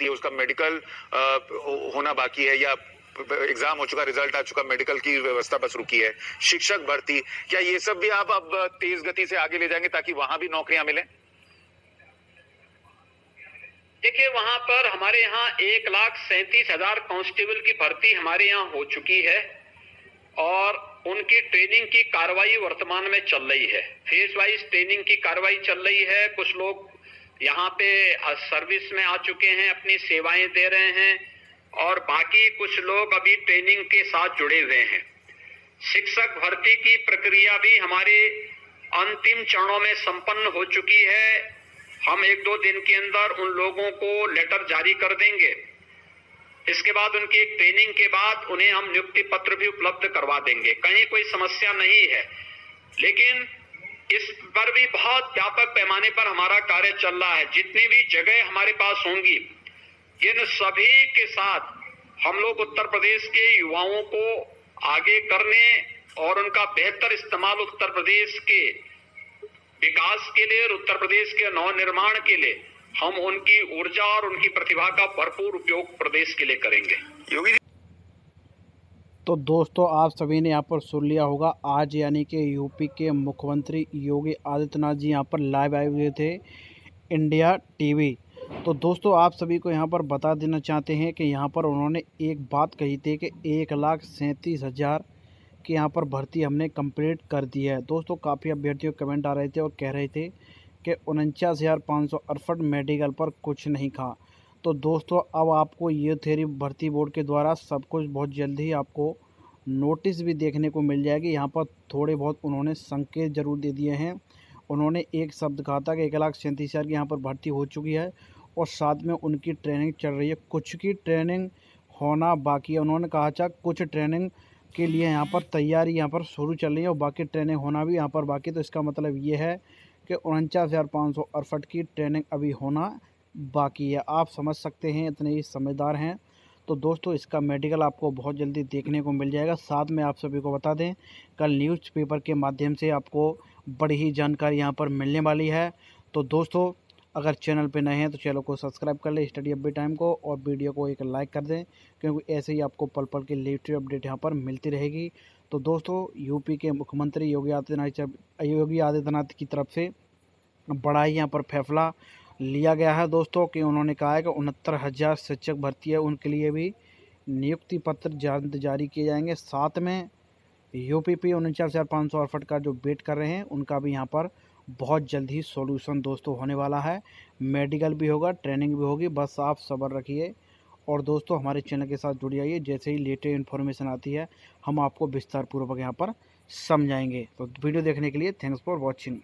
है उसका मेडिकल होना बाकी है या एग्ज़ाम हो चुका रिज़ल्ट आ चुका मेडिकल की व्यवस्था बस रुकी है। शिक्षक भर्ती, क्या ये सब भी आप अब तेज गति से आगे ले जाएँगे ताकि वहाँ भी नौकरियाँ मिले? देखिए, वहाँ पर हमारे यहाँ एक लाख सैंतीस हज़ार कांस्टेबल की भर्ती हमारे यहाँ हो चुकी है और उनकी ट्रेनिंग की कार्रवाई वर्तमान में चल रही है। फ़ेज़ वाइज ट्रेनिंग की कार्रवाई चल रही है। कुछ लोग यहाँ पे सर्विस में आ चुके हैं, अपनी सेवाएँ दे रहे हैं और बाकी कुछ लोग अभी ट्रेनिंग के साथ जुड़े हुए हैं। शिक्षक भर्ती की प्रक्रिया भी हमारे अंतिम चरणों में संपन्न हो चुकी है। हम एक दो दिन के अंदर उन लोगों को लेटर जारी कर देंगे। इसके बाद उनकी एक ट्रेनिंग के बाद उन्हें हम नियुक्ति पत्र भी उपलब्ध करवा देंगे। कहीं कोई समस्या नहीं है। लेकिन इस पर भी बहुत व्यापक पैमाने पर हमारा कार्य चल रहा है। जितनी भी जगह हमारे पास होंगी, इन सभी के साथ हम लोग उत्तर प्रदेश के युवाओं को आगे करने और उनका बेहतर इस्तेमाल उत्तर प्रदेश के विकास के लिए और उत्तर प्रदेश के नवनिर्माण के लिए हम उनकी ऊर्जा और उनकी प्रतिभा का भरपूर उपयोग प्रदेश के लिए करेंगे। योगी तो दोस्तों, आप सभी ने यहाँ पर सुन लिया होगा। आज यानी कि यूपी के मुख्यमंत्री योगी आदित्यनाथ जी यहाँ पर लाइव आए हुए थे इंडिया टीवी। तो दोस्तों, आप सभी को यहाँ पर बता देना चाहते हैं कि यहाँ पर उन्होंने एक बात कही थी कि एक लाख सैंतीस हज़ार की यहाँ पर भर्ती हमने कंप्लीट कर दी है। दोस्तों, काफ़ी अभ्यर्थियों कमेंट आ रहे थे और कह रहे थे कि उनचास हज़ार पाँच सौ अड़सठ मेडिकल पर कुछ नहीं खा तो दोस्तों, अब आपको ये थेरी भर्ती बोर्ड के द्वारा सब कुछ बहुत जल्द ही आपको नोटिस भी देखने को मिल जाएगी। यहाँ पर थोड़े बहुत उन्होंने संकेत ज़रूर दे दिए हैं। उन्होंने एक शब्द कहा था कि एक लाख सैंतीस हज़ार की यहाँ पर भर्ती हो चुकी है और साथ में उनकी ट्रेनिंग चल रही है। कुछ की ट्रेनिंग होना बाकी है। उन्होंने कहा था, कुछ ट्रेनिंग के लिए यहाँ पर तैयारी यहाँ पर शुरू चल रही है और बाकी ट्रेनिंग होना भी यहाँ पर बाकी तो इसका मतलब ये है कि उनचास हज़ार पाँच सौ अड़सठ की ट्रेनिंग अभी होना बाकी है। आप समझ सकते हैं, इतने ही समझदार हैं। तो दोस्तों, इसका मेडिकल आपको बहुत जल्दी देखने को मिल जाएगा। साथ में आप सभी को बता दें, कल न्यूज़पेपर के माध्यम से आपको बड़ी ही जानकारी यहाँ पर मिलने वाली है। तो दोस्तों, अगर चैनल पे नए हैं तो चैनल को सब्सक्राइब कर लें स्टडी अपडेट टाइम को, और वीडियो को एक लाइक कर दें, क्योंकि ऐसे ही आपको पल पल की लेटेस्ट अपडेट यहाँ पर मिलती रहेगी। तो दोस्तों यूपी के मुख्यमंत्री योगी आदित्यनाथ योगी आदित्यनाथ की तरफ़ से बड़ा ही यहाँ पर फैसला लिया गया है दोस्तों कि उन्होंने कहा है कि उनहत्तर हज़ार शिक्षक भर्ती है। उनके लिए भी नियुक्ति पत्र जारी किए जाएँगे। साथ में यू पी पी उनचास हज़ार पाँच सौ का जो वेट कर रहे हैं, उनका भी यहाँ पर बहुत जल्द ही सॉल्यूशन दोस्तों होने वाला है। मेडिकल भी होगा ट्रेनिंग भी होगी, बस आप सब्र रखिए। और दोस्तों हमारे चैनल के साथ जुड़ जाइए, जैसे ही लेटेस्ट इन्फॉर्मेशन आती है, हम आपको विस्तार पूर्वक यहाँ पर समझाएँगे। तो वीडियो देखने के लिए थैंक्स फॉर वॉचिंग